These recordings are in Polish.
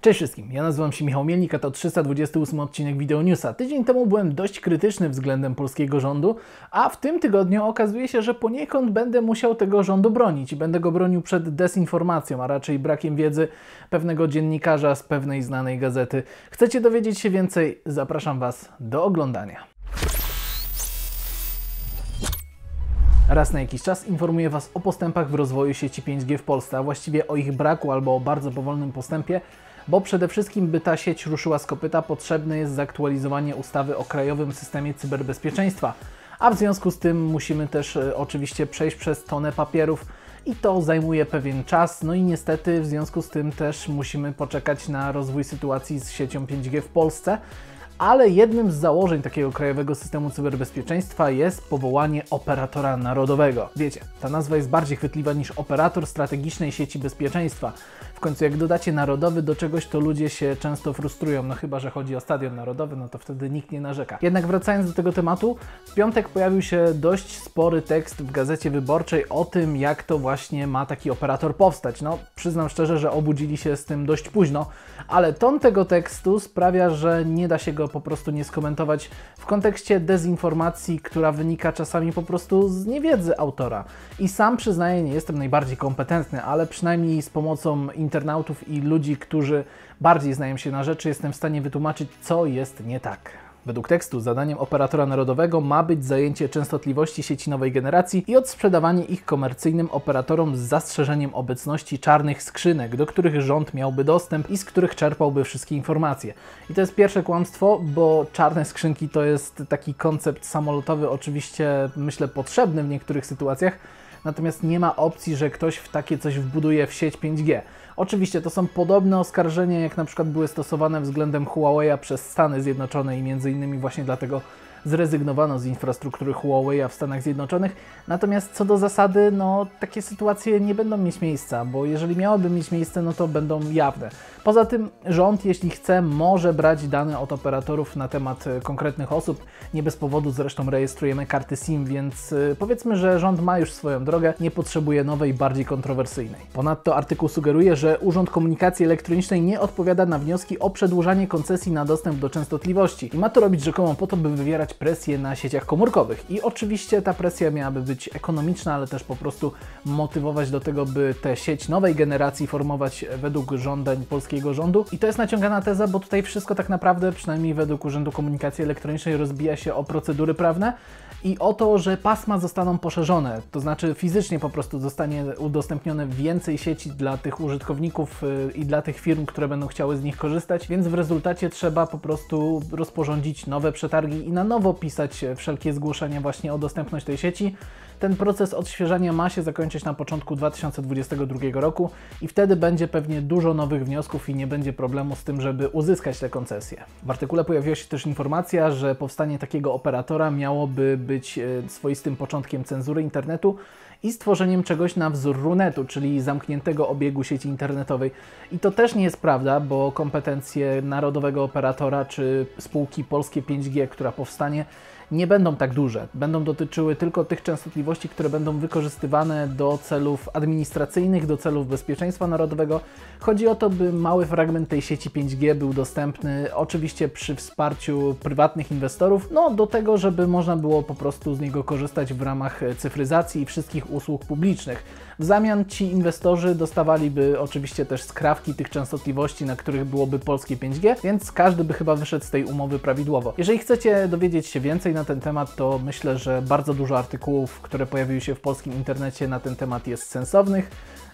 Cześć wszystkim, ja nazywam się Michał Mielnik, a to 328 odcinek Video Newsa. Tydzień temu byłem dość krytyczny względem polskiego rządu, a w tym tygodniu okazuje się, że poniekąd będę musiał tego rządu bronić i będę go bronił przed dezinformacją, a raczej brakiem wiedzy pewnego dziennikarza z pewnej znanej gazety. Chcecie dowiedzieć się więcej? Zapraszam Was do oglądania. Raz na jakiś czas informuję Was o postępach w rozwoju sieci 5G w Polsce, a właściwie o ich braku albo o bardzo powolnym postępie, bo przede wszystkim, by ta sieć ruszyła z kopyta, potrzebne jest zaktualizowanie ustawy o krajowym systemie cyberbezpieczeństwa. A w związku z tym musimy też e, oczywiście przejść przez tonę papierów i to zajmuje pewien czas. No i niestety w związku z tym też musimy poczekać na rozwój sytuacji z siecią 5G w Polsce ale jednym z założeń takiego krajowego systemu cyberbezpieczeństwa jest powołanie operatora narodowego. Wiecie, ta nazwa jest bardziej chwytliwa niż operator strategicznej sieci bezpieczeństwa. W końcu jak dodacie narodowy do czegoś, to ludzie się często frustrują, no chyba, że chodzi o stadion narodowy, no to wtedy nikt nie narzeka. Jednak wracając do tego tematu, w piątek pojawił się dość spory tekst w Gazecie Wyborczej o tym, jak to właśnie ma taki operator powstać. No, przyznam szczerze, że obudzili się z tym dość późno, ale ton tego tekstu sprawia, że nie da się go po prostu nie skomentować w kontekście dezinformacji, która wynika czasami po prostu z niewiedzy autora. I sam przyznaję, nie jestem najbardziej kompetentny, ale przynajmniej z pomocą internautów i ludzi, którzy bardziej znają się na rzeczy, jestem w stanie wytłumaczyć, co jest nie tak. Według tekstu zadaniem operatora narodowego ma być zajęcie częstotliwości sieci nowej generacji i odsprzedawanie ich komercyjnym operatorom z zastrzeżeniem obecności czarnych skrzynek, do których rząd miałby dostęp i z których czerpałby wszystkie informacje. I to jest pierwsze kłamstwo, bo czarne skrzynki to jest taki koncept samolotowy, oczywiście myślę potrzebny w niektórych sytuacjach, natomiast nie ma opcji, że ktoś w takie coś wbuduje w sieć 5G. Oczywiście to są podobne oskarżenia, jak na przykład były stosowane względem Huawei'a przez Stany Zjednoczone i między innymi właśnie dlatego zrezygnowano z infrastruktury Huawei'a w Stanach Zjednoczonych. Natomiast co do zasady, no takie sytuacje nie będą mieć miejsca, bo jeżeli miałyby mieć miejsce, no to będą jawne. Poza tym rząd, jeśli chce, może brać dane od operatorów na temat e, konkretnych osób. Nie bez powodu zresztą rejestrujemy karty SIM, więc e, powiedzmy, że rząd ma już swoją drogę, nie potrzebuje nowej, bardziej kontrowersyjnej. Ponadto artykuł sugeruje, że Urząd Komunikacji Elektronicznej nie odpowiada na wnioski o przedłużanie koncesji na dostęp do częstotliwości i ma to robić rzekomo po to, by wywierać presję na sieciach komórkowych. I oczywiście ta presja miałaby być ekonomiczna, ale też po prostu motywować do tego, by tę sieć nowej generacji formować według żądań polskiego rządu. I to jest naciągana teza, bo tutaj wszystko tak naprawdę, przynajmniej według Urzędu Komunikacji Elektronicznej, rozbija się o procedury prawne i o to, że pasma zostaną poszerzone, to znaczy fizycznie po prostu zostanie udostępnione więcej sieci dla tych użytkowników y, i dla tych firm, które będą chciały z nich korzystać, więc w rezultacie trzeba po prostu rozporządzić nowe przetargi i na nowo pisać wszelkie zgłoszenia właśnie o dostępność tej sieci. Ten proces odświeżania ma się zakończyć na początku 2022 roku i wtedy będzie pewnie dużo nowych wniosków i nie będzie problemu z tym, żeby uzyskać te koncesje. W artykule pojawiła się też informacja, że powstanie takiego operatora miałoby być e, swoistym początkiem cenzury internetu i stworzeniem czegoś na wzór Runetu, czyli zamkniętego obiegu sieci internetowej. I to też nie jest prawda, bo kompetencje narodowego operatora czy spółki Polskie 5G, która powstanie, nie będą tak duże. Będą dotyczyły tylko tych częstotliwości, które będą wykorzystywane do celów administracyjnych, do celów bezpieczeństwa narodowego. Chodzi o to, by mały fragment tej sieci 5G był dostępny oczywiście przy wsparciu prywatnych inwestorów, no do tego, żeby można było po prostu z niego korzystać w ramach cyfryzacji i wszystkich usług publicznych. W zamian ci inwestorzy dostawaliby oczywiście też skrawki tych częstotliwości, na których byłoby polskie 5G, więc każdy by chyba wyszedł z tej umowy prawidłowo. Jeżeli chcecie dowiedzieć się więcej na ten temat, to myślę, że bardzo dużo artykułów, które pojawiły się w polskim internecie na ten temat jest sensownych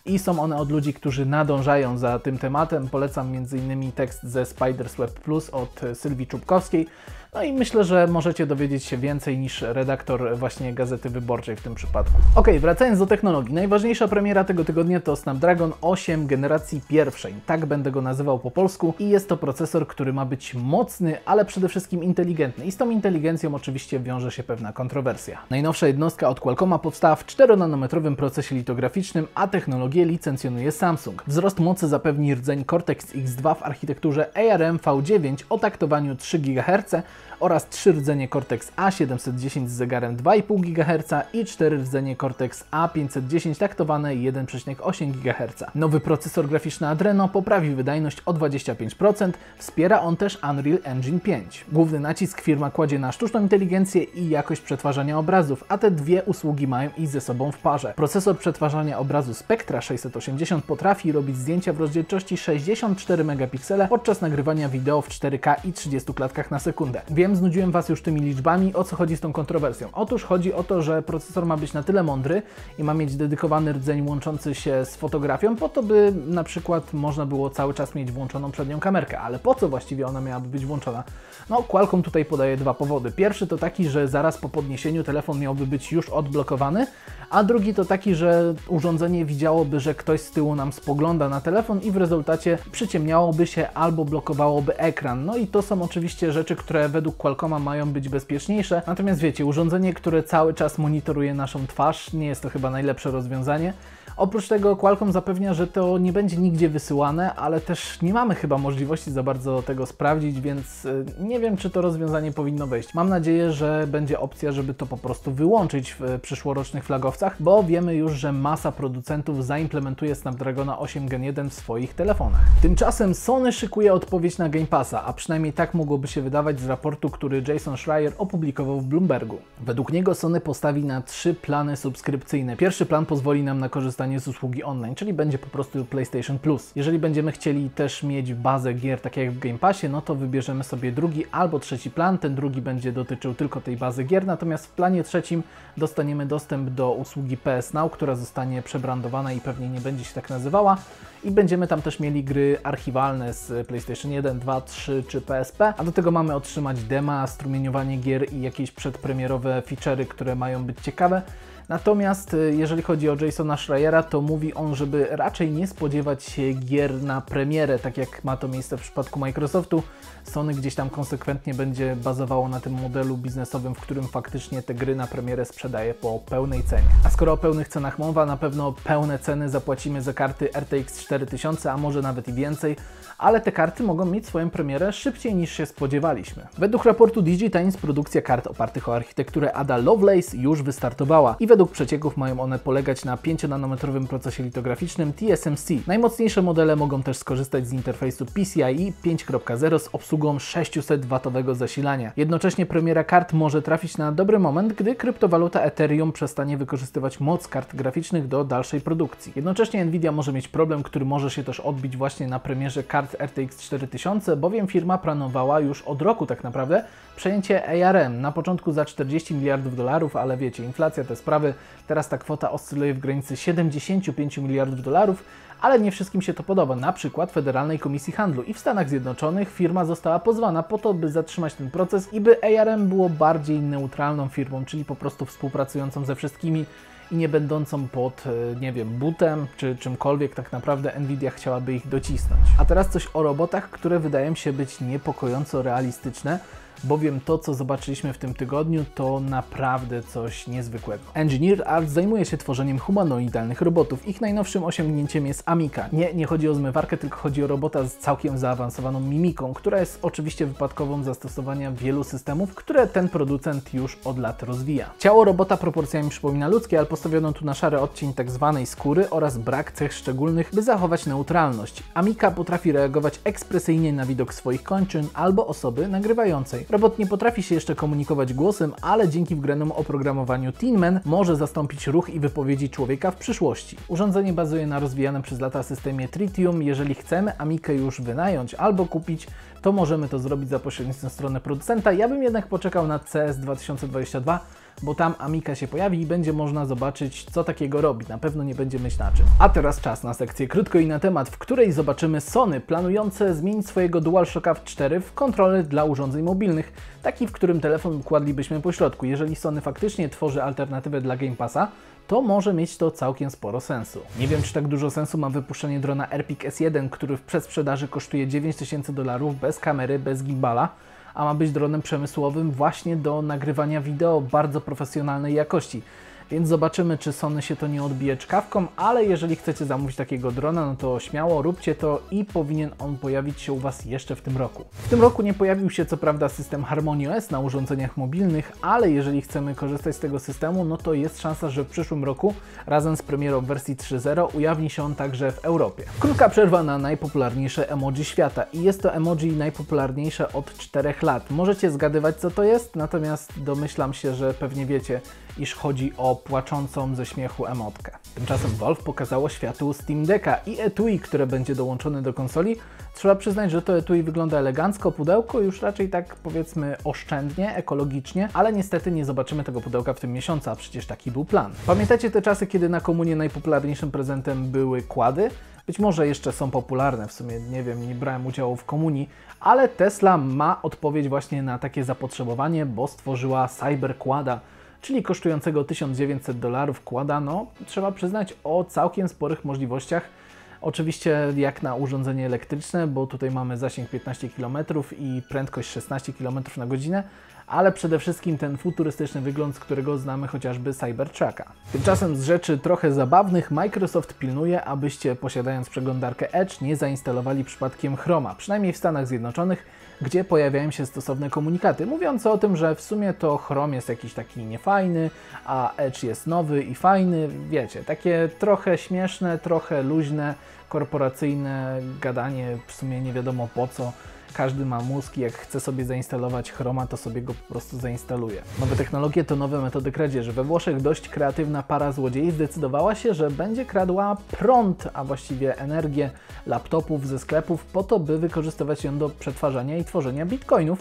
i są one od ludzi, którzy nadążają za tym tematem. Polecam m.in. tekst ze Spiders Web Plus od Sylwii Czubkowskiej. No i myślę, że możecie dowiedzieć się więcej niż redaktor właśnie Gazety Wyborczej w tym przypadku. Ok, wracając do technologii. Najważniejsza premiera tego tygodnia to Snapdragon 8 generacji pierwszej. Tak będę go nazywał po polsku. I jest to procesor, który ma być mocny, ale przede wszystkim inteligentny. I z tą inteligencją oczywiście wiąże się pewna kontrowersja. Najnowsza jednostka od Qualcomma powstała w 4-nanometrowym procesie litograficznym, a technologia licencjonuje Samsung. Wzrost mocy zapewni rdzeń Cortex X2 w architekturze ARM V9 o taktowaniu 3 GHz oraz 3 rdzenie Cortex A710 z zegarem 2,5 GHz i 4 rdzenie Cortex A510 taktowane 1,8 GHz. Nowy procesor graficzny Adreno poprawi wydajność o 25%, wspiera on też Unreal Engine 5. Główny nacisk firma kładzie na sztuczną inteligencję i jakość przetwarzania obrazów, a te dwie usługi mają iść ze sobą w parze. Procesor przetwarzania obrazu Spectra 680 potrafi robić zdjęcia w rozdzielczości 64 megapiksele podczas nagrywania wideo w 4K i 30 klatkach na sekundę. Wiem, znudziłem Was już tymi liczbami, o co chodzi z tą kontrowersją. Otóż chodzi o to, że procesor ma być na tyle mądry i ma mieć dedykowany rdzeń łączący się z fotografią, po to by na przykład można było cały czas mieć włączoną przednią kamerkę. Ale po co właściwie ona miałaby być włączona? No, Qualcomm tutaj podaje dwa powody. Pierwszy to taki, że zaraz po podniesieniu telefon miałby być już odblokowany, a drugi to taki, że urządzenie widziałoby, że ktoś z tyłu nam spogląda na telefon i w rezultacie przyciemniałoby się albo blokowałoby ekran. No i to są oczywiście rzeczy, które według Qualcomma mają być bezpieczniejsze. Natomiast wiecie, urządzenie, które cały czas monitoruje naszą twarz, nie jest to chyba najlepsze rozwiązanie. Oprócz tego Qualcomm zapewnia, że to nie będzie nigdzie wysyłane, ale też nie mamy chyba możliwości za bardzo tego sprawdzić, więc y, nie wiem, czy to rozwiązanie powinno wejść. Mam nadzieję, że będzie opcja, żeby to po prostu wyłączyć w przyszłorocznych flagowcach, bo wiemy już, że masa producentów zaimplementuje Snapdragona 8 Gen 1 w swoich telefonach. Tymczasem Sony szykuje odpowiedź na Game Passa, a przynajmniej tak mogłoby się wydawać z raportu, który Jason Schreier opublikował w Bloombergu. Według niego Sony postawi na trzy plany subskrypcyjne. Pierwszy plan pozwoli nam na korzystanie korzystanie z usługi online, czyli będzie po prostu PlayStation Plus. Jeżeli będziemy chcieli też mieć bazę gier, tak jak w Game Passie, no to wybierzemy sobie drugi albo trzeci plan. Ten drugi będzie dotyczył tylko tej bazy gier, natomiast w planie trzecim dostaniemy dostęp do usługi PS Now, która zostanie przebrandowana i pewnie nie będzie się tak nazywała. I będziemy tam też mieli gry archiwalne z PlayStation 1, 2, 3 czy PSP, a do tego mamy otrzymać dema, strumieniowanie gier i jakieś przedpremierowe feature'y, które mają być ciekawe. Natomiast y, jeżeli chodzi o Jasona Schreiera, to mówi on, żeby raczej nie spodziewać się gier na premierę, tak jak ma to miejsce w przypadku Microsoftu. Sony gdzieś tam konsekwentnie będzie bazowało na tym modelu biznesowym, w którym faktycznie te gry na premierę sprzedaje po pełnej cenie. A skoro o pełnych cenach mowa, na pewno pełne ceny zapłacimy za karty RTX 4000, a może nawet i więcej, ale te karty mogą mieć swoją premierę szybciej niż się spodziewaliśmy. Według raportu DigiTimes produkcja kart opartych o architekturę Ada Lovelace już wystartowała i według przecieków mają one polegać na 5-nanometrowym procesie litograficznym TSMC. Najmocniejsze modele mogą też skorzystać z interfejsu PCIe 5.0 z obsługą 600W zasilania. Jednocześnie premiera kart może trafić na dobry moment, gdy kryptowaluta Ethereum przestanie wykorzystywać moc kart graficznych do dalszej produkcji. Jednocześnie Nvidia może mieć problem, który może się też odbić właśnie na premierze kart RTX 4000, bowiem firma planowała już od roku tak naprawdę przejęcie ARM. Na początku za 40 miliardów dolarów, ale wiecie, inflacja te sprawy, teraz ta kwota oscyluje w granicy 75 miliardów dolarów, ale nie wszystkim się to podoba, na przykład Federalnej Komisji Handlu. I w Stanach Zjednoczonych firma została pozwana po to, by zatrzymać ten proces i by ARM było bardziej neutralną firmą, czyli po prostu współpracującą ze wszystkimi i nie będącą pod, e, nie wiem, butem czy czymkolwiek. Tak naprawdę Nvidia chciałaby ich docisnąć. A teraz coś o robotach, które wydają się być niepokojąco realistyczne, bowiem to, co zobaczyliśmy w tym tygodniu, to naprawdę coś niezwykłego. Engineer Arts zajmuje się tworzeniem humanoidalnych robotów. Ich najnowszym osiągnięciem jest Amika. Nie, nie chodzi o zmywarkę, tylko chodzi o robota z całkiem zaawansowaną mimiką, która jest oczywiście wypadkową zastosowania wielu systemów, które ten producent już od lat rozwija. Ciało robota proporcjami przypomina ludzkie, ale postawiono tu na szary odcień tak zwanej skóry oraz brak cech szczególnych, by zachować neutralność. Amika potrafi reagować ekspresyjnie na widok swoich kończyn albo osoby nagrywającej. Robot nie potrafi się jeszcze komunikować głosem, ale dzięki wgrannemu oprogramowaniu Tinman może zastąpić ruch i wypowiedzi człowieka w przyszłości. Urządzenie bazuje na rozwijanym przez lata systemie Tritium. Jeżeli chcemy Amikę już wynająć albo kupić, to możemy to zrobić za pośrednictwem strony producenta. Ja bym jednak poczekał na CS 2022, bo tam Amika się pojawi i będzie można zobaczyć, co takiego robi. Na pewno nie będzie myśl na czym. A teraz czas na sekcję krótko i na temat, w której zobaczymy Sony planujące zmienić swojego DualShocka 4 w kontroler dla urządzeń mobilnych, taki, w którym telefon układlibyśmy po środku. Jeżeli Sony faktycznie tworzy alternatywę dla Game Passa, to może mieć to całkiem sporo sensu. Nie wiem, czy tak dużo sensu ma wypuszczenie drona Airpeak S1, który w przedsprzedaży kosztuje 9000 dolarów bez kamery, bez gimbala, a ma być dronem przemysłowym właśnie do nagrywania wideo bardzo profesjonalnej jakości. Więc zobaczymy, czy Sony się to nie odbije czkawką, ale jeżeli chcecie zamówić takiego drona, no to śmiało róbcie to i powinien on pojawić się u Was jeszcze w tym roku. W tym roku nie pojawił się co prawda system Harmony OS na urządzeniach mobilnych, ale jeżeli chcemy korzystać z tego systemu, no to jest szansa, że w przyszłym roku razem z premierą wersji 3.0 ujawni się on także w Europie. Krótka przerwa na najpopularniejsze emoji świata i jest to emoji najpopularniejsze od 4 lat. Możecie zgadywać co to jest, natomiast domyślam się, że pewnie wiecie, iż chodzi o płaczącą ze śmiechu emotkę. Tymczasem Valve pokazało światu Steam Decka i etui, które będzie dołączone do konsoli. Trzeba przyznać, że to etui wygląda elegancko, pudełko już raczej tak powiedzmy oszczędnie, ekologicznie, ale niestety nie zobaczymy tego pudełka w tym miesiącu, a przecież taki był plan. Pamiętacie te czasy, kiedy na komunie najpopularniejszym prezentem były kłady? Być może jeszcze są popularne, w sumie nie wiem, nie brałem udziału w komunii, ale Tesla ma odpowiedź właśnie na takie zapotrzebowanie, bo stworzyła Cyberquada, czyli kosztującego 1900 dolarów kłada, no trzeba przyznać o całkiem sporych możliwościach. Oczywiście jak na urządzenie elektryczne, bo tutaj mamy zasięg 15 km i prędkość 16 km na godzinę, ale przede wszystkim ten futurystyczny wygląd, z którego znamy chociażby Cybertrucka. Tymczasem z rzeczy trochę zabawnych Microsoft pilnuje, abyście posiadając przeglądarkę Edge nie zainstalowali przypadkiem Chroma, przynajmniej w Stanach Zjednoczonych, gdzie pojawiają się stosowne komunikaty, mówiące o tym, że w sumie to Chrome jest jakiś taki niefajny, a Edge jest nowy i fajny, wiecie, takie trochę śmieszne, trochę luźne, korporacyjne gadanie, w sumie nie wiadomo po co. Każdy ma mózg i jak chce sobie zainstalować Chroma, to sobie go po prostu zainstaluje. Nowe technologie to nowe metody kradzieży. We Włoszech dość kreatywna para złodziei zdecydowała się, że będzie kradła prąd, a właściwie energię laptopów ze sklepów po to, by wykorzystywać ją do przetwarzania i tworzenia bitcoinów.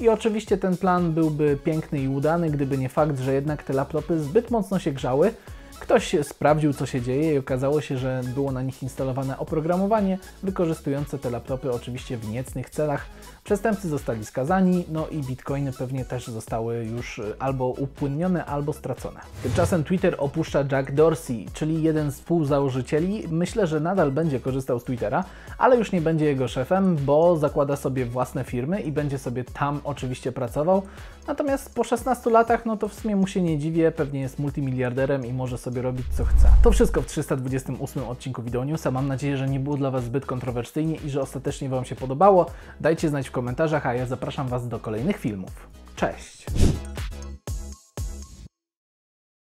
I oczywiście ten plan byłby piękny i udany, gdyby nie fakt, że jednak te laptopy zbyt mocno się grzały, Ktoś sprawdził, co się dzieje i okazało się, że było na nich instalowane oprogramowanie wykorzystujące te laptopy oczywiście w niecnych celach. Przestępcy zostali skazani, no i bitcoiny pewnie też zostały już albo upłynnione, albo stracone. Tymczasem Twitter opuszcza Jack Dorsey, czyli jeden z współzałożycieli. Myślę, że nadal będzie korzystał z Twittera, ale już nie będzie jego szefem, bo zakłada sobie własne firmy i będzie sobie tam oczywiście pracował. Natomiast po 16 latach, no to w sumie mu się nie dziwię, pewnie jest multimiliarderem i może sobie robić co chce. To wszystko w 328 odcinku Video Newsa. Mam nadzieję, że nie było dla Was zbyt kontrowersyjnie i że ostatecznie Wam się podobało. Dajcie znać w komentarzach, a ja zapraszam Was do kolejnych filmów. Cześć!